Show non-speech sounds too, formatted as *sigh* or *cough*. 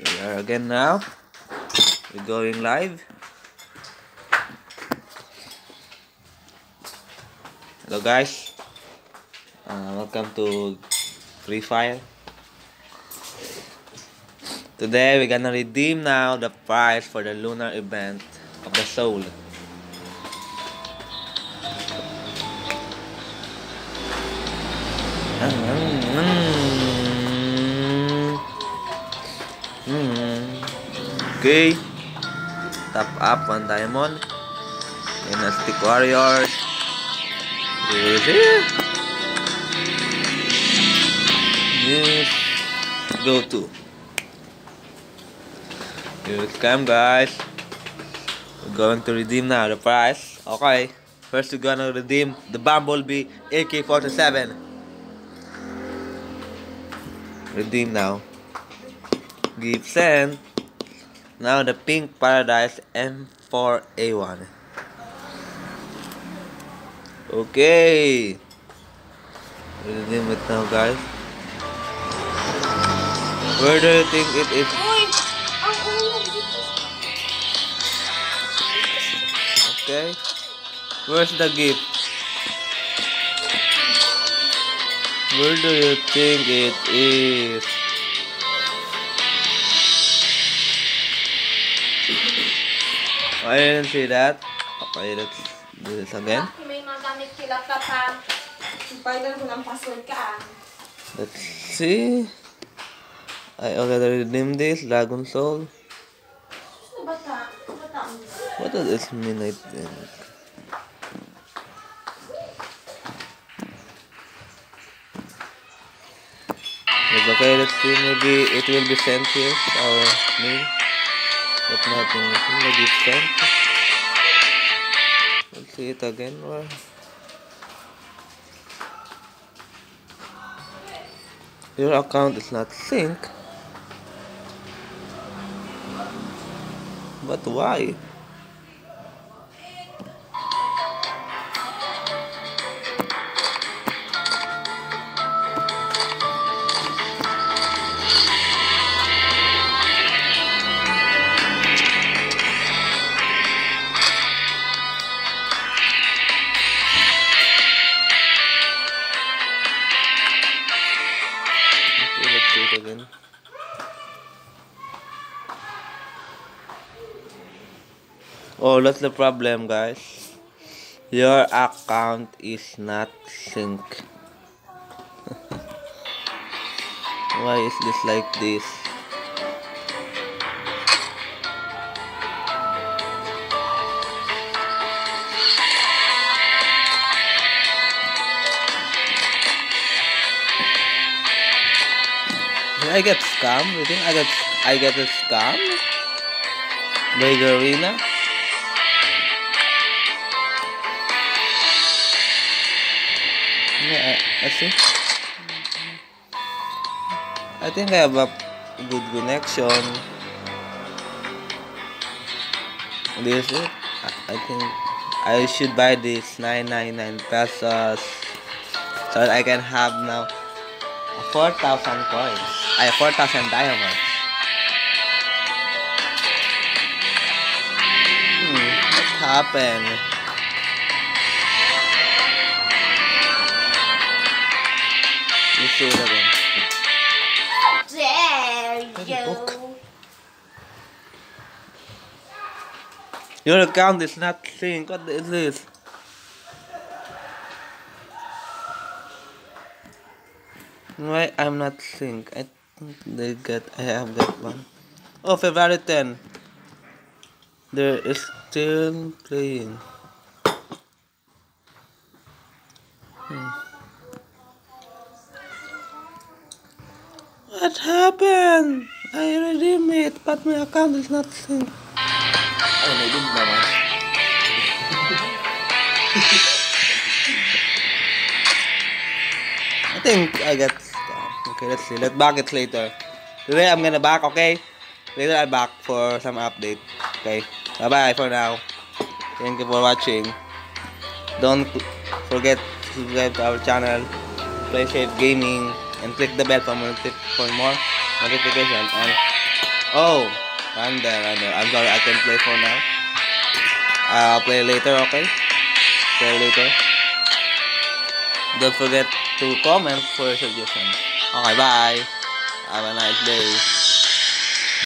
We are again now. We're going live. Hello guys. Uh, welcome to Free Fire. Today we're gonna redeem now the prize for the lunar event of the soul. Mm, mm, mm. Okay. Top up one diamond. Dynastic Warriors. Is here. Yes. Go to. Here it guys. We're going to redeem now the prize. Okay. First we're gonna redeem the Bumblebee AK-47. Redeem now. Give send. Now the Pink Paradise M4A1. Okay. Redeem it now guys. Where do you think it is? Uy! Ang ulo dito. Okay. Where's the gift? Where do you think it is? I didn't see that. Okay, let's do this again. May magamit kila ka pa. Pagdal ko ng password ka ah. Let's see. I already redeemed this, Dragon Soul. Ano ba ta? Ano ba ta? What does this mean, I think? Okay, let's see, maybe it will be sent here to our mail. But nothing, maybe it's. Let's see it again. Your account is not synced. But why? Oh, that's the problem, guys. Your account is not synced. *laughs* Why is this like this? Did I get scammed? You think I get I get a scam? By Garena? Yeah, I, I see. I think I have a good connection. This is. I, I think I should buy this 999 pesos so I can have now 4,000 coins. I 4,000 diamonds. Hmm, what happened? Do it again. There you book. Your account is not synced. What is this? Why I'm not synced? I think they get. I have got one. Oh, February 10. There is still playing. Hmm. What happened? I redeemed it, but my account is not synced. Oh, na-redeem naman. *laughs* I think I got scammed. Okay, let's see. Let's back it later. Today I'm gonna back, okay? Later I'll back for some update. Okay. Bye bye for now. Thank you for watching. Don't forget to subscribe to our channel, Play Safe Gaming, and click the bell for more, for more notification. And Oh, random, random. I'm sorry, I can play for now. I'll play later, okay? Play later. Don't forget to comment for your suggestions. Okay, bye. Have a nice day.